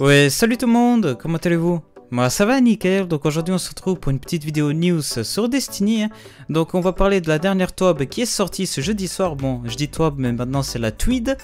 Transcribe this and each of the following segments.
Ouais, salut tout le monde, comment allez-vous? Moi ça va nickel, donc aujourd'hui on se retrouve pour une petite vidéo news sur Destiny. Donc on va parler de la dernière TWAB qui est sortie ce jeudi soir. Bon, je dis TWAB mais maintenant c'est la Tweed.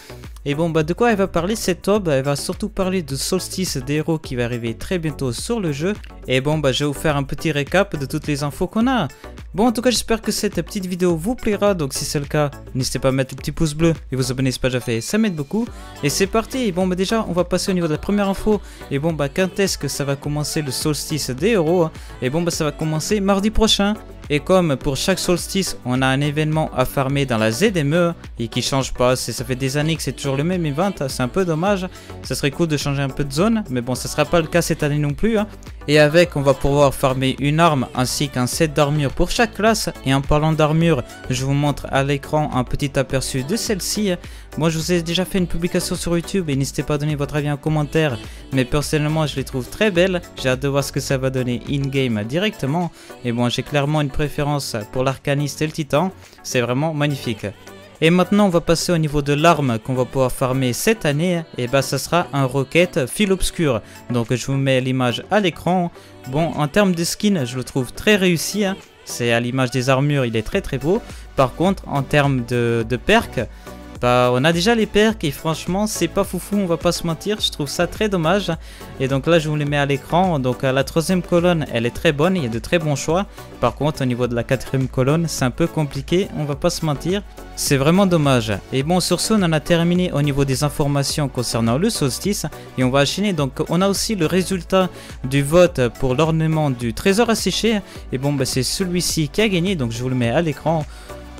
Et bon bah de quoi elle va parler cette TWAB Elle va surtout parler de Solstice des qui va arriver très bientôt sur le jeu. Et bon bah je vais vous faire un petit récap de toutes les infos qu'on a. Bon en tout cas j'espère que cette petite vidéo vous plaira, donc si c'est le cas, n'hésitez pas à mettre le petit pouce bleu et vous abonner si pas déjà fait, ça m'aide beaucoup. Et c'est parti, bon bah déjà on va passer au niveau de la première info. Et bon bah quand est-ce que ça va commencer le solstice des héros Et bon bah ça va commencer mardi prochain. Et comme pour chaque solstice, on a un événement à farmer dans la ZME et qui change pas, ça fait des années que c'est toujours le même event, c'est un peu dommage. Ça serait cool de changer un peu de zone, mais bon, ça sera pas le cas cette année non plus. Hein. Et avec, on va pouvoir farmer une arme ainsi qu'un set d'armure pour chaque classe. Et en parlant d'armure, je vous montre à l'écran un petit aperçu de celle-ci. Moi, je vous ai déjà fait une publication sur YouTube et n'hésitez pas à donner votre avis en commentaire. Mais personnellement, je les trouve très belles. J'ai hâte de voir ce que ça va donner in-game directement. Et bon, j'ai clairement une préférence pour l'arcaniste et le titan. C'est vraiment magnifique. Et maintenant on va passer au niveau de l'arme qu'on va pouvoir farmer cette année. Et bah ça sera un rocket fil obscur. Donc je vous mets l'image à l'écran. Bon en termes de skin je le trouve très réussi. Hein. C'est à l'image des armures il est très très beau. Par contre en termes de, de bah, on a déjà les perks et franchement c'est pas foufou, on va pas se mentir, je trouve ça très dommage. Et donc là je vous les mets à l'écran, donc la troisième colonne elle est très bonne, il y a de très bons choix. Par contre au niveau de la quatrième colonne c'est un peu compliqué, on va pas se mentir. C'est vraiment dommage. Et bon sur ce on en a terminé au niveau des informations concernant le solstice et on va enchaîner. Donc on a aussi le résultat du vote pour l'ornement du trésor asséché. Et bon bah, c'est celui-ci qui a gagné donc je vous le mets à l'écran.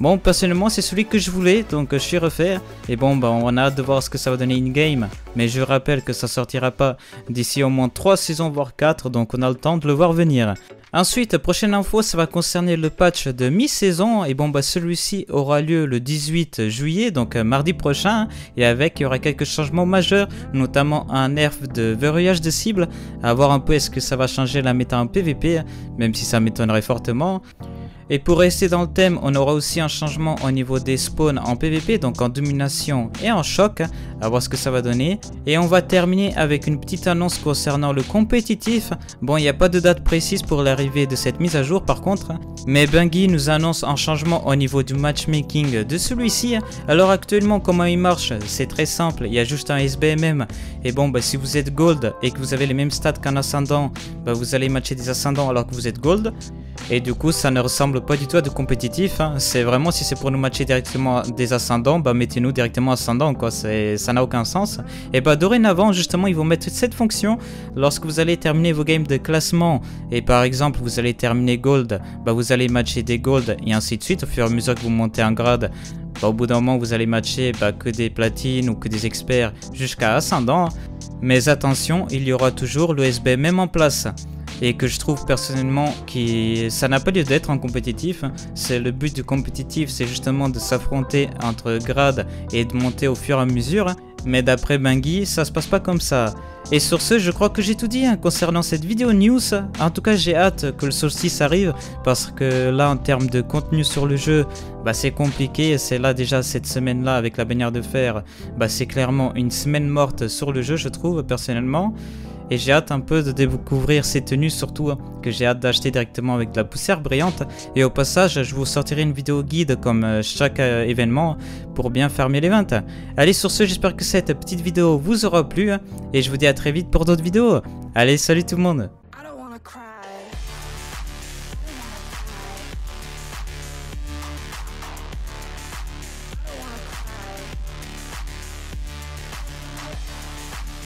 Bon, personnellement, c'est celui que je voulais, donc je suis refait. Et bon, bah, on a hâte de voir ce que ça va donner in-game. Mais je rappelle que ça sortira pas d'ici au moins 3 saisons, voire 4, donc on a le temps de le voir venir. Ensuite, prochaine info, ça va concerner le patch de mi-saison. Et bon, bah, celui-ci aura lieu le 18 juillet, donc euh, mardi prochain. Et avec, il y aura quelques changements majeurs, notamment un nerf de verrouillage de cible. À voir un peu est-ce que ça va changer la méta en PvP, même si ça m'étonnerait fortement. Et pour rester dans le thème, on aura aussi un changement au niveau des spawns en PvP, donc en domination et en choc, à voir ce que ça va donner. Et on va terminer avec une petite annonce concernant le compétitif. Bon, il n'y a pas de date précise pour l'arrivée de cette mise à jour par contre, mais Bungie nous annonce un changement au niveau du matchmaking de celui-ci. Alors actuellement, comment il marche? C'est très simple, il y a juste un SBMM. Et bon, bah, si vous êtes gold et que vous avez les mêmes stats qu'un ascendant, bah, vous allez matcher des ascendants alors que vous êtes gold. Et du coup, ça ne ressemble pas du tout à du compétitif. Hein. C'est vraiment, si c'est pour nous matcher directement des ascendants, bah mettez-nous directement ascendants, quoi. Ça n'a aucun sens. Et bah dorénavant, justement, ils vont mettre cette fonction lorsque vous allez terminer vos games de classement. Et par exemple, vous allez terminer gold, bah vous allez matcher des gold et ainsi de suite au fur et à mesure que vous montez en grade. Bah, au bout d'un moment, vous allez matcher bah, que des platines ou que des experts jusqu'à ascendant. Mais attention, il y aura toujours l'USB même en place et que je trouve personnellement que ça n'a pas lieu d'être en compétitif. C'est le but du compétitif, c'est justement de s'affronter entre grades et de monter au fur et à mesure. Mais d'après Bangui, ça se passe pas comme ça. Et sur ce, je crois que j'ai tout dit hein, concernant cette vidéo news. En tout cas, j'ai hâte que le solstice arrive parce que là, en termes de contenu sur le jeu, bah, c'est compliqué. C'est là déjà cette semaine-là avec la bannière de fer, bah, c'est clairement une semaine morte sur le jeu, je trouve personnellement. Et j'ai hâte un peu de découvrir ces tenues, surtout hein, que j'ai hâte d'acheter directement avec de la poussière brillante. Et au passage, je vous sortirai une vidéo guide comme euh, chaque euh, événement pour bien fermer l'event. Allez, sur ce, j'espère que cette petite vidéo vous aura plu. Et je vous dis à très vite pour d'autres vidéos. Allez, salut tout le monde